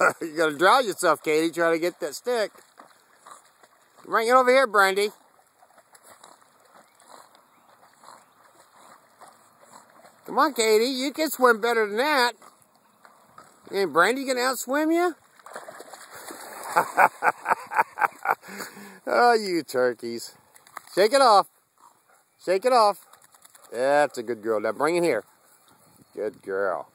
you gotta drown yourself, Katie, trying to get that stick. Bring it over here, Brandy. Come on, Katie. You can swim better than that. Ain't Brandy gonna outswim you? oh, you turkeys. Shake it off. Shake it off. That's a good girl. Now bring it here. Good girl.